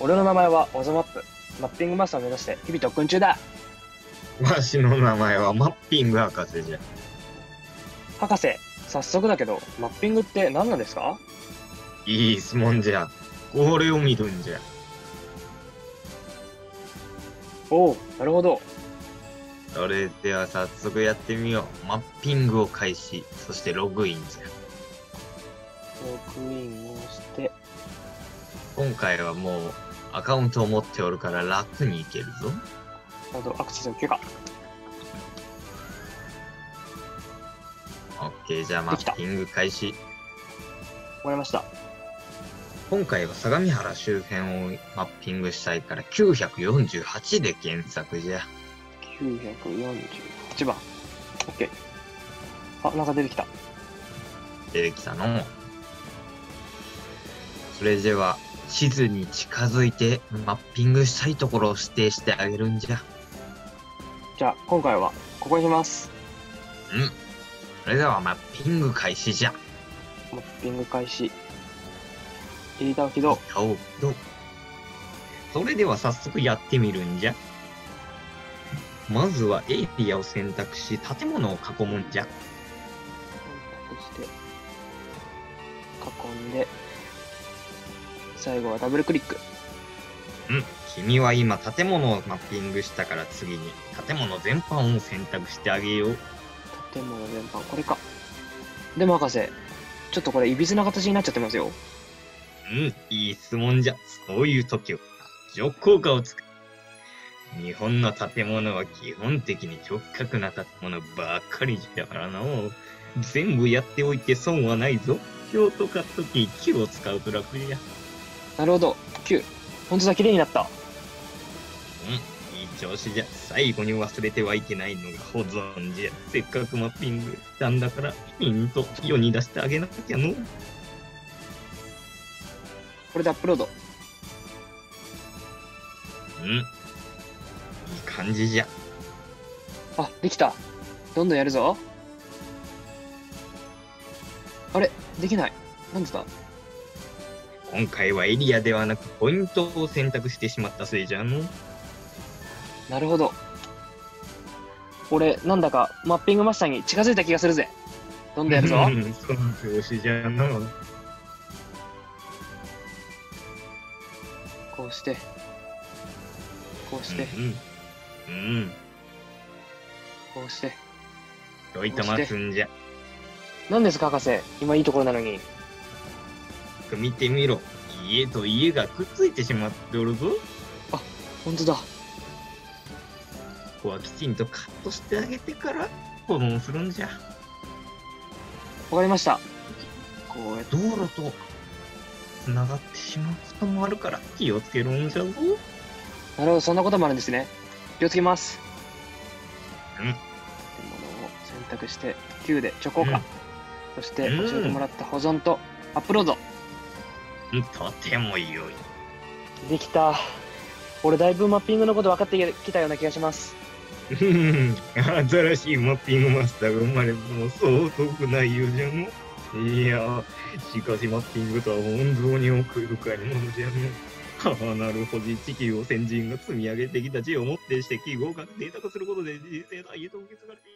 俺の名前はオゾマップ。マッピングマスターを目指して日々特訓中だ。わしの名前はマッピング博士じゃ。博士、早速だけど、マッピングって何なんですか？いい質問じゃ。これを見るんじゃ。おお、なるほど。それでは早速やってみよう。マッピングを開始。そしてログインじゃ。ログインをして、今回はもうアカウントを持っておるから楽にいけるぞ。なるほど、アクセス許可。オッケー、じゃあマッピング開始。終わりました。今回は相模原周辺をマッピングしたいから948で検索じゃ。948番。OK。あ、なんか出てきた。出てきたの。それでは地図に近づいてマッピングしたいところを指定してあげるんじゃ。じゃあ、今回はここにします。うん。それではマッピング開始じゃ。マッピング開始。リーダー起動。顔どう？それでは早速やってみるんじゃ。まずはエリアを選択し、建物を囲むんじゃ。選択して、囲んで、最後はダブルクリック。うん。君は今建物をマッピングしたから次に建物全般を選択してあげよう。建物全般、これか。でも博士、ちょっとこれ、いびつな形になっちゃってますよ。うん、いい質問じゃ。そういう時は、除効果を使う。日本の建物は基本的に直角な建物ばっかりじゃからな。全部やっておいて損はないぞ。ショートカットキー9を使うと楽じゃ。なるほど。9。ほんとだ、綺麗になった。うん、いい調子じゃ。最後に忘れてはいけないのが保存じゃ。せっかくマッピングしたんだから、ヒント世に出してあげなきゃの。これでアップロード。うん。いい感じじゃ。あ、できた。どんどんやるぞ。あれできない。なんでだ？今回はエリアではなくポイントを選択してしまったせいじゃの。なるほど。俺、なんだか、マッピングマスターに近づいた気がするぜ。どんどんやるぞ。うんその調子じゃの。こうして。こうして。うん。うん。こうして。どいたますんじゃ。何ですか、博士。今いいところなのに。見てみろ。家と家がくっついてしまっておるぞ。ほんとだ。ここはきちんとカットしてあげてから保存するんじゃ。わかりました。こうやって。道路と繋がってしまうこともあるから気をつけるんじゃぞ。なるほど、そんなこともあるんですね。気をつけます。うん。建物を選択して、9でチョコか。うんそして、うん教えてもらった保存とアップロード。うんとても良い。できた。俺、だいぶマッピングのこと分かってきたような気がします。うん新しいマッピングマスターが生まれるのもそう遠くないようじゃの。いや、しかしマッピングとは本当に奥深いものじゃの。はあ、なるほど。地球を先人が積み上げてきた知をもってして記号化データ化することで人生と家と受け継がれてい